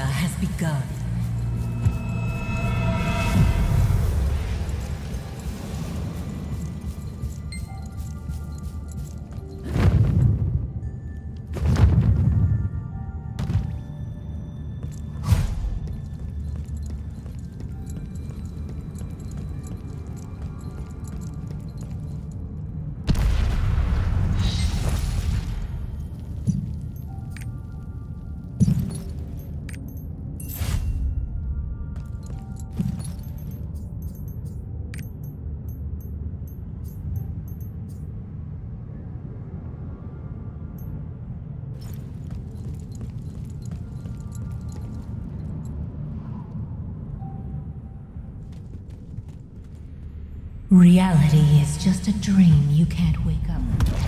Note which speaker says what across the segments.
Speaker 1: has begun. Reality is just a dream you can't wake up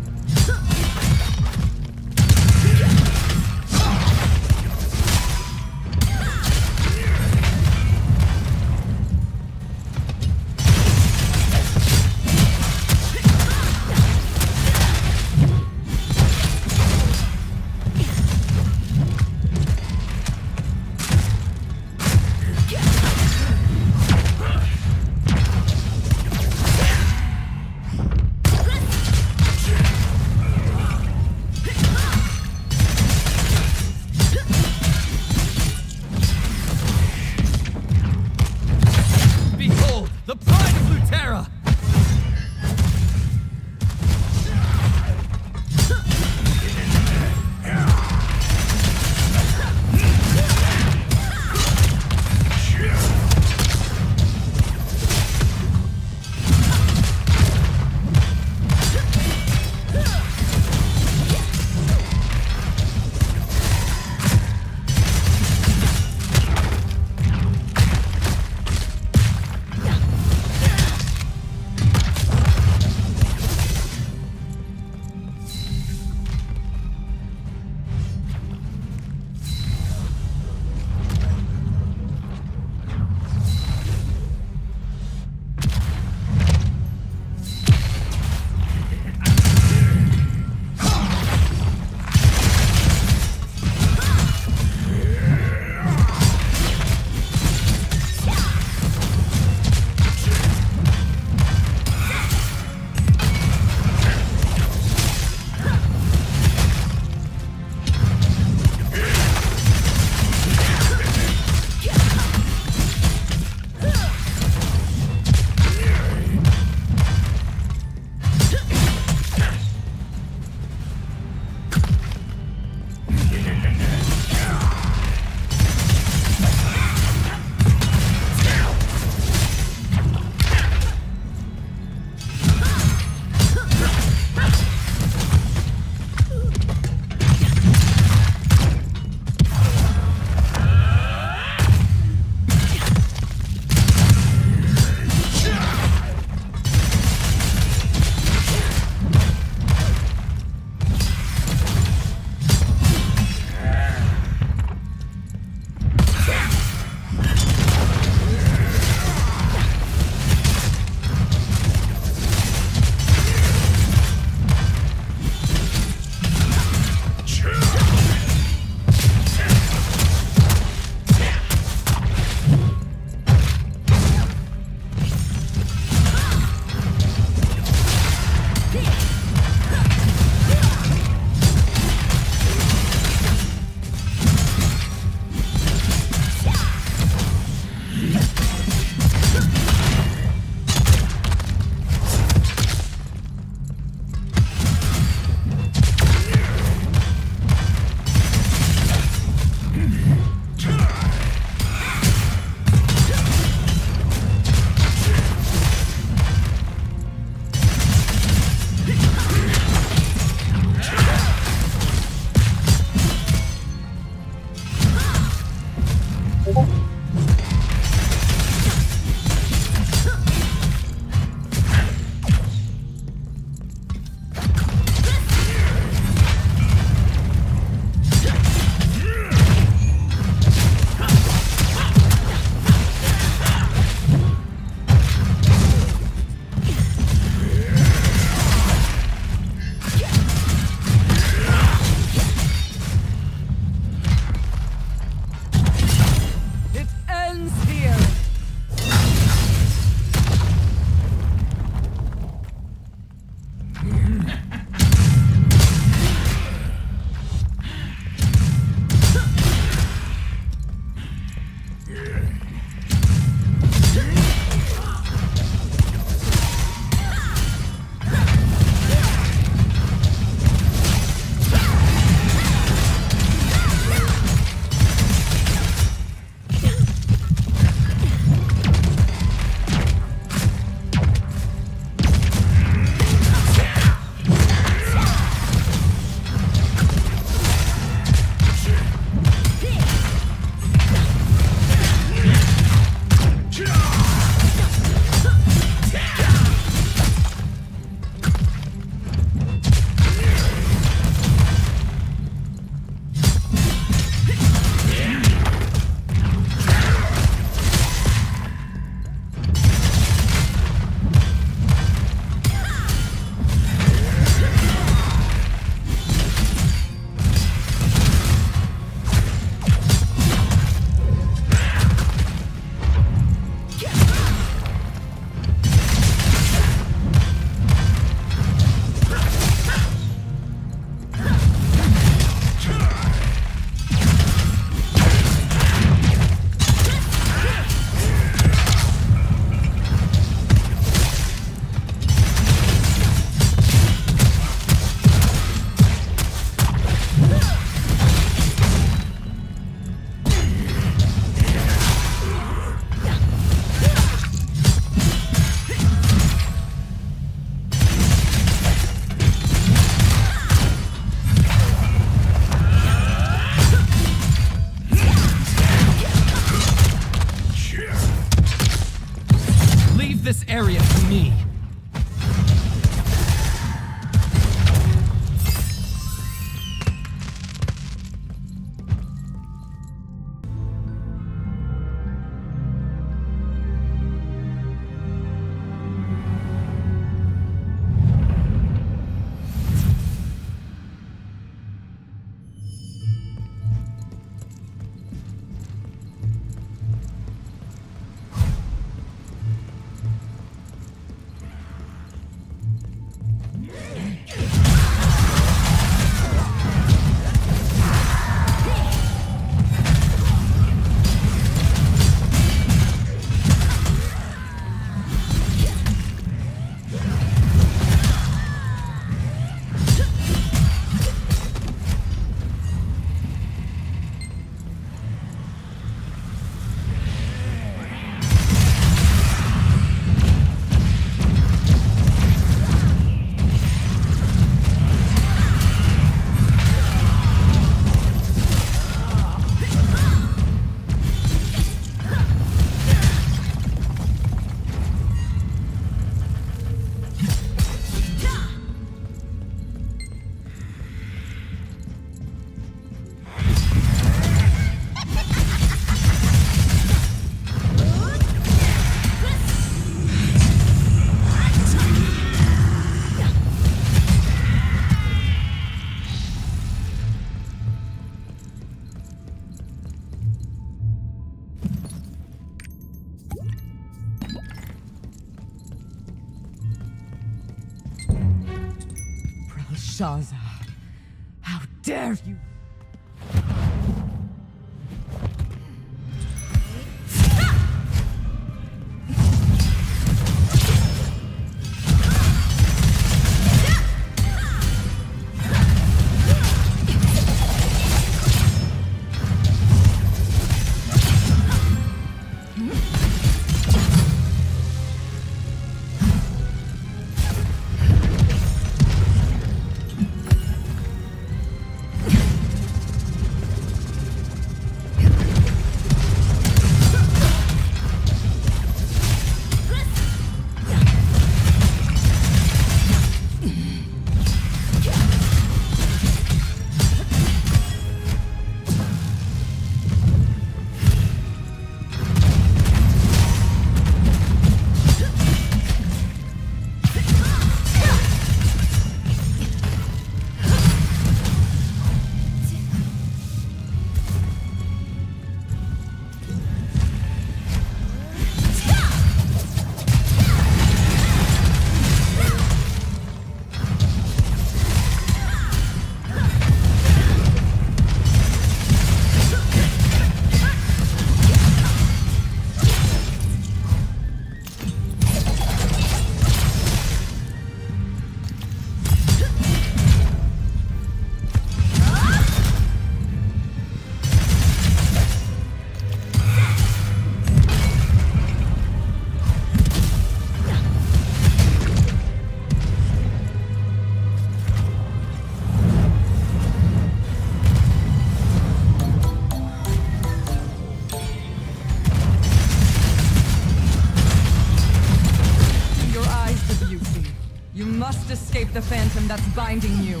Speaker 1: the phantom
Speaker 2: that's binding you.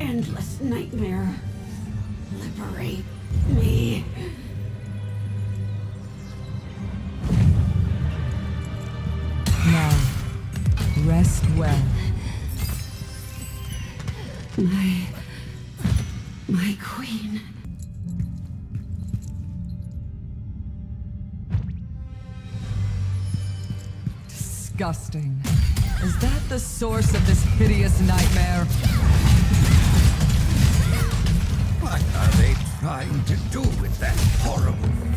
Speaker 3: Endless nightmare. Liberate me.
Speaker 4: Now, rest well.
Speaker 3: My. my queen.
Speaker 4: Disgusting. Is that the source of this hideous nightmare?
Speaker 5: Are they trying to do with that horrible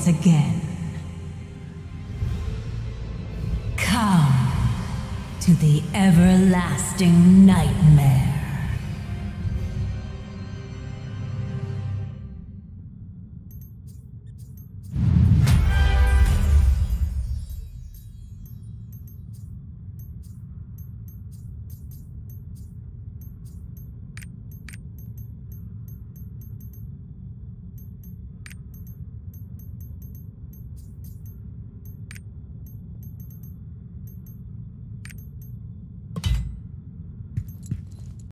Speaker 1: once again. Come to the everlasting nightmare.